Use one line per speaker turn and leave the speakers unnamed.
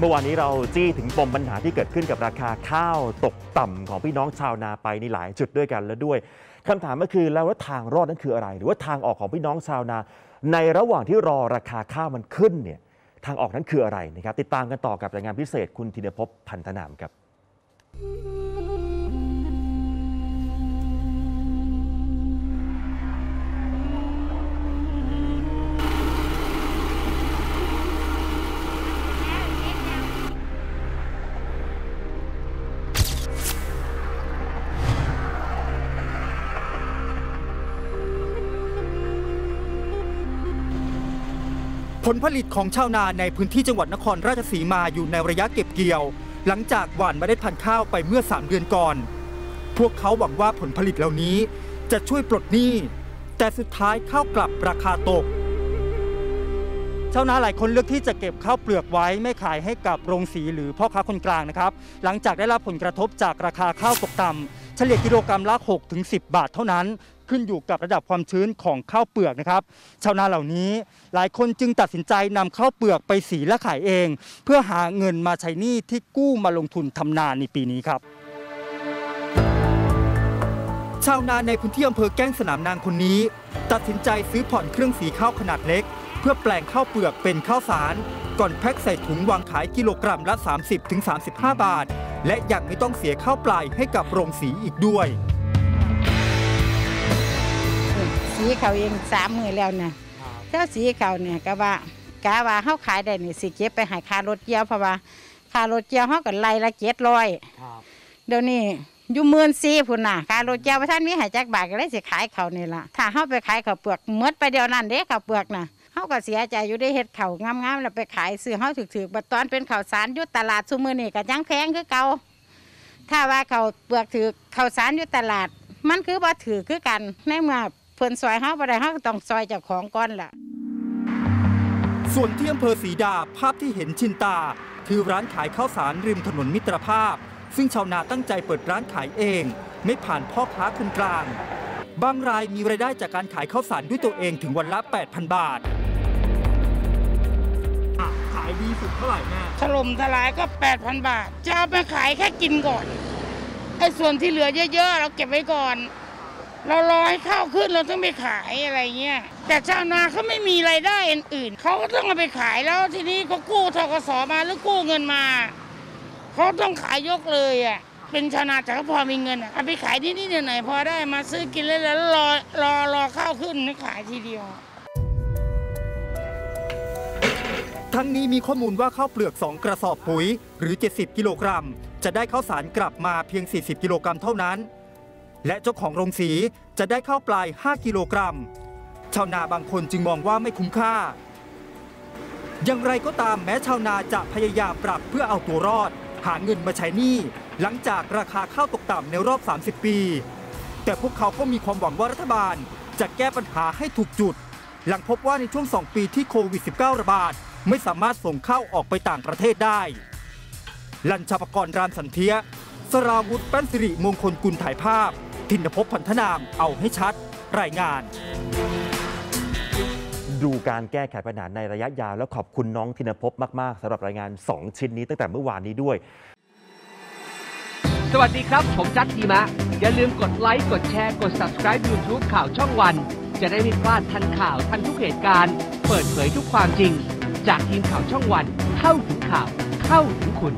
เมื่อวานนี้เราจี้ถึงปมปัญหาที่เกิดขึ้นกับราคาข้าวตกต่ำของพี่น้องชาวนาไปในหลายจุดด้วยกันแล้วด้วยคำถามก็คือแล้วว่าทางรอดนั้นคืออะไร หรือว่าทางออกของพี่น้องชาวนา ในระหว่างที่รอราคาข้าวมันขึ้นเนี่ยทางออกนั้นคืออะไรนะครับติดตามกันต่อกับรายงานพิเศษคุณธินภพพันธนามครับ
ผลผลิตของชาวนาในพื้นที่จังหวัดนครราชสีมาอยู่ในระยะเก็บเกี่ยว หลังจากหว่านเมล็ดพันธุ์ข้าวไปเมื่อ 3 เดือนก่อน พวกเขาหวังว่าผลผลิตเหล่านี้จะช่วยปลดหนี้ แต่สุดท้ายข้าวกลับราคาตก ชาวนาหลายคนเลือกที่จะเก็บข้าวเปลือกไว้ไม่ขายให้กับโรงสีหรือพ่อค้าคนกลางนะครับ หลังจากได้รับผลกระทบจากราคาข้าวตกต่ำเฉลี่ยกิโลกรัมละ6ถึง10 บาทเท่านั้น ขึ้นอยู่กับระดับความชื้นของข้าวเปลือกนะครับ ชาวนาเหล่านี้หลายคนจึงตัดสินใจนำข้าวเปลือกไปสีและขายเอง เพื่อหาเงินมาใช้หนี้ที่กู้มาลงทุนทำนาในปีนี้ครับชาวนาในพื้นที่อำเภอแก้งสนามนางคนนี้ ตัดสินใจซื้อผ่อนเครื่องสีข้าวขนาดเล็ก เพื่อแปลงข้าวเปลือกเป็นข้าวสาร ก่อนแพ็คใส่ถุงวางขายกิโลกรัมละ 30-35 บาท และยังไม่ต้องเสียข้าวปลายให้กับโรงสีอีกด้วย
สีเขาเองสามมือแล้วเนี่ยเจ้าสีเขาเนี่ยก็ว่ากะว่าเขาขายได้นี่สิเก็บไปใหายค่ารถเกี่ยวเพราะว่าค่ารถเกี่ยวเขาก็ไล่ละเจ็ดร้อยเดี๋ยวนี้อยู่หมื่นสี่พุ่นน่ะค่ารถเกี่ยวพระท่านมีใหายจักบาทก็เลยสิขายเขานี่ล่ะถ้าเขาไปขายเขาวเปลือกเมดไปเดียวนั่นเด้เขาวเปลือกน่ะเขาก็เสียใจอยู่ได้เฮ็ดเขาวงามๆแล้วไปขายซื้อเขาถือๆบัดตอนเป็นข้าวสารอยู่ตลาดซุมือนี่ก็ยังแพงคือเก่าถ้าว่าเขาวเปลือกถือข้าวสารอยู่ตลาด มันคือบ่ถือคือกันในเมื่อ เพิ่นซอยเฮาบ่ได้เฮาก็ต้องซอยเจ้าของก่อนล่ะ
ส่วนที่อำเภอศรีดาภาพที่เห็นชินตา คือร้านขายข้าวสารริมถนนมิตรภาพ ซึ่งชาวนาตั้งใจเปิดร้านขายเอง ไม่ผ่านพ่อค้าคนกลาง บางรายมีรายได้จากการขายข้าวสารด้วยตัวเองถึงวันละ 8,000 บาทขายดีสุดเท่าไหร่แม่
ถล่มทลายก็ 8,000 บาท จะเอาไปขายแค่กินก่อนไอ้ส่วนที่เหลือเยอะๆ เราเก็บไว้ก่อน เรารอให้ข้าวขึ้นเราต้องไปขายอะไรเงี้ยแต่ชาวนาเขาไม่มีไรายได้อื่นเขาก็ต้องเอาไปขายแล้วทีนี้เขากู้ทกสมาหรือกู้เงินมาเขาต้องขายยกเลยอะเป็นชาวนาแต่ก็พอมีเงินอะเอาไปขายที่นี่เดี๋ยวไหนพอได้มาซื้อกินเลยแล้วรอรอรอข้าวขึ้นแล้วขายทีเดียว
ทั้งนี้มีข้อมูลว่าข้าวเปลือก 2 กระสอบปุ๋ย หรือ 70 กิโลกรัม จะได้ข้าวสารกลับมาเพียง 40 กิโลกรัมเท่านั้น และเจ้าของโรงสีจะได้ข้าวปลาย 5 กิโลกรัม ชาวนาบางคนจึงมองว่าไม่คุ้มค่า อย่างไรก็ตามแม้ชาวนาจะพยายามปรับเพื่อเอาตัวรอด หาเงินมาใช้หนี้หลังจากราคาข้าวตกต่ำในรอบ 30 ปี แต่พวกเขาก็มีความหวังว่ารัฐบาลจะแก้ปัญหาให้ถูกจุด หลังพบว่าในช่วง 2 ปีที่โควิด -19 ระบาด ไม่สามารถส่งข้าวออกไปต่างประเทศได้ ลัญชาปกรณ์รามสันเทีย สราวุธแป้นสิริมงคลกุลถ่ายภาพ ทินภพพันธนามเอาให้ชัด รายงาน
ดูการแก้ไขปัญหาในระยะยาว แล้วขอบคุณน้องธินภพมาก ๆสำหรับรายงาน 2 ชิ้นนี้ตั้งแต่เมื่อวานนี้ด้วย
สวัสดีครับ ผมจัดทีมะ อย่าลืมกดไลค์กดแชร์กด subscribe YouTube ข่าวช่องวัน จะได้ไม่พลาดทันข่าวทันทุกเหตุการณ์ เปิดเผยทุกความจริง จากทีมข่าวช่องวัน เข้าถึงข่าวเข้าถึงคุณ